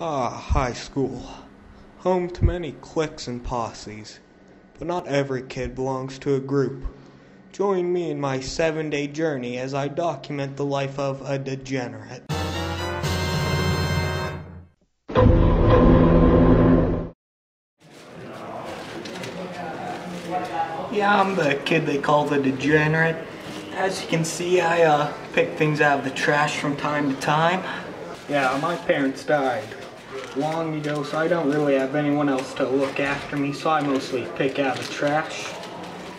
Ah, high school. Home to many cliques and posses. But not every kid belongs to a group. Join me in my seven day journey as I document the life of a degenerate. Yeah, I'm the kid they call the degenerate. As you can see, I uh, pick things out of the trash from time to time. Yeah, my parents died long ago, so I don't really have anyone else to look after me, so I mostly pick out the trash.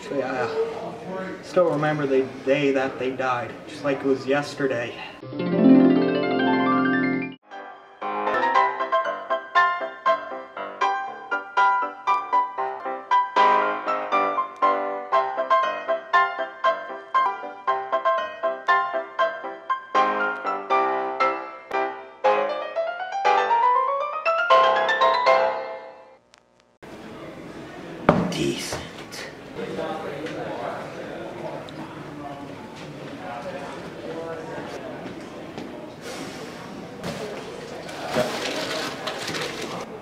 So yeah, I still remember the day that they died, just like it was yesterday.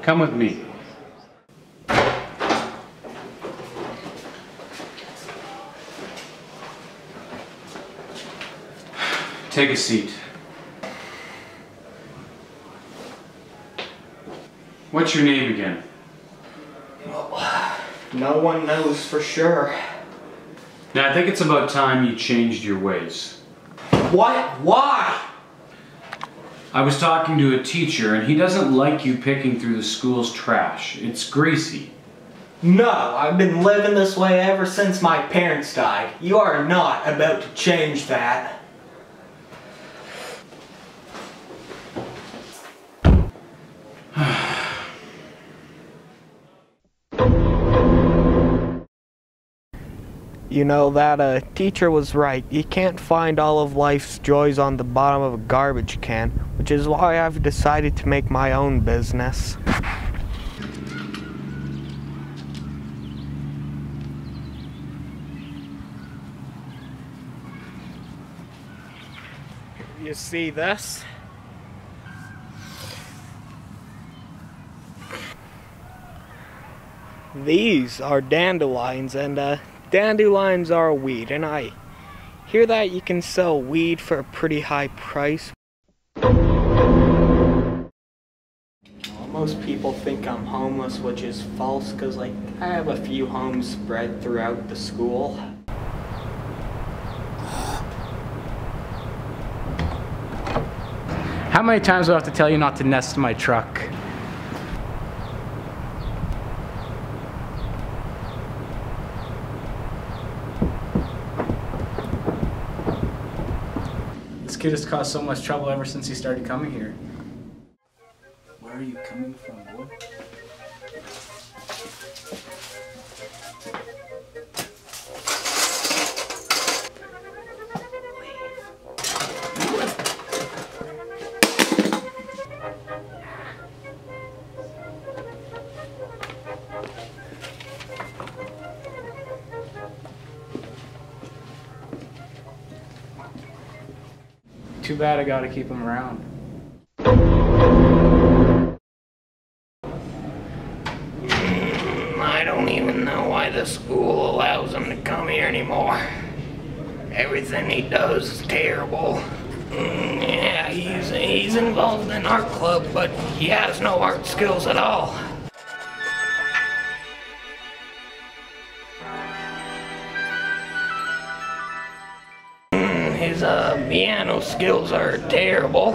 Come with me. Take a seat. What's your name again? No one knows for sure. Now, I think it's about time you changed your ways. What? Why? I was talking to a teacher, and he doesn't like you picking through the school's trash. It's greasy. No, I've been living this way ever since my parents died. You are not about to change that. You know, that uh, teacher was right. You can't find all of life's joys on the bottom of a garbage can, which is why I've decided to make my own business. You see this? These are dandelions, and uh, dandelions are a weed, and I hear that you can sell weed for a pretty high price. Most people think I'm homeless, which is false, because like I have a few homes spread throughout the school. How many times do I have to tell you not to nest in my truck? This kid has caused so much trouble ever since he started coming here. Where are you coming from, boy? Too bad I gotta keep him around. I don't even know why the school allows him to come here anymore. Everything he does is terrible. Mm, Yeah, he's, he's involved in art club, but he has no art skills at all. Piano skills are terrible.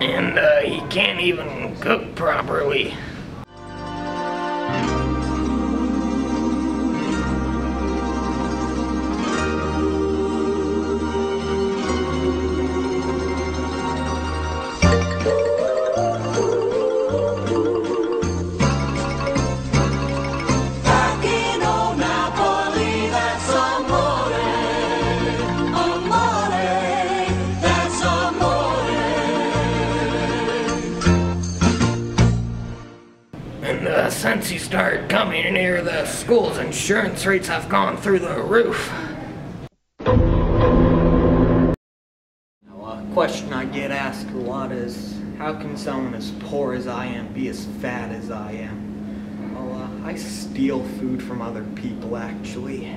And uh, he can't even cook properly. Since you started coming in here, the school's insurance rates have gone through the roof. Now, a question I get asked a lot is, how can someone as poor as I am be as fat as I am? Well, uh, I steal food from other people, actually.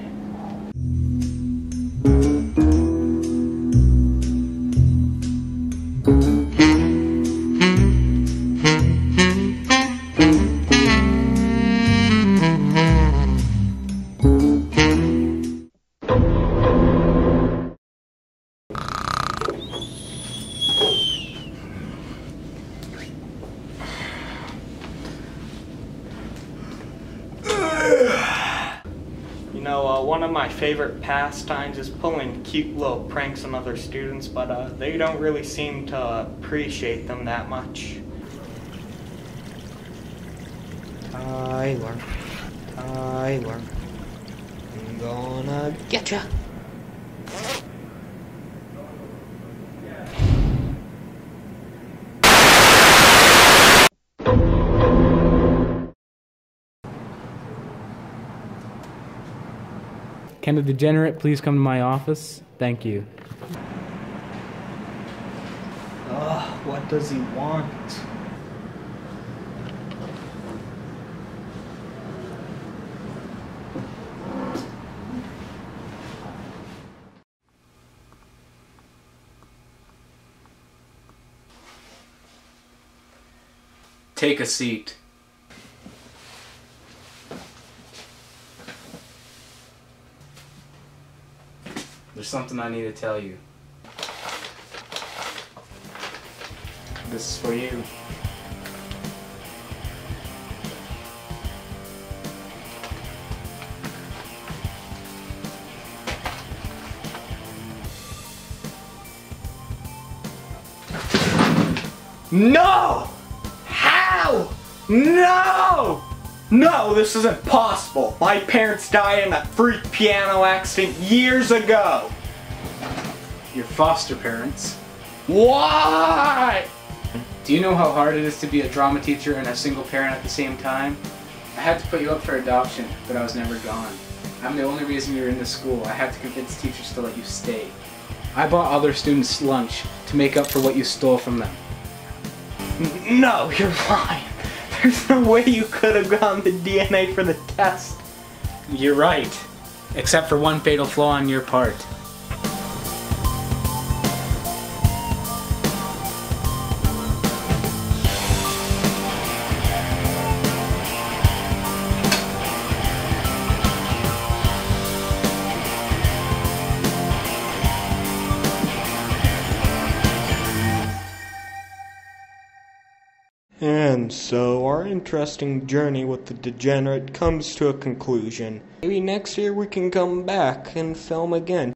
One of my favorite pastimes is pulling cute little pranks on other students, but uh, they don't really seem to appreciate them that much. Tyler, Tyler, I'm gonna get ya. Can the degenerate please come to my office? Thank you. Ugh, what does he want? Take a seat. There's something I need to tell you. This is for you. No! How? No! No, this isn't possible. My parents died in a freak piano accident years ago. Your foster parents. Why? Do you know how hard it is to be a drama teacher and a single parent at the same time? I had to put you up for adoption, but I was never gone. I'm the only reason you're in the school. I had to convince teachers to let you stay. I bought other students lunch to make up for what you stole from them. No, you're lying. There's no way you could have gotten the DNA for the test. You're right. Except for one fatal flaw on your part. So our interesting journey with the degenerate comes to a conclusion. Maybe next year we can come back and film again.